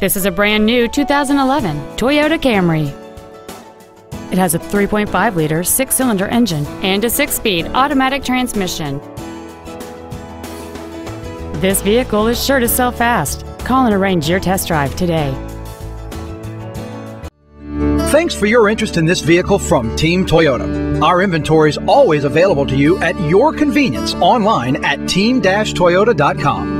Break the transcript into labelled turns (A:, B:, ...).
A: This is a brand new 2011 Toyota Camry. It has a 3.5 liter six cylinder engine and a six speed automatic transmission. This vehicle is sure to sell fast. Call and arrange your test drive today.
B: Thanks for your interest in this vehicle from Team Toyota. Our inventory is always available to you at your convenience online at team-toyota.com.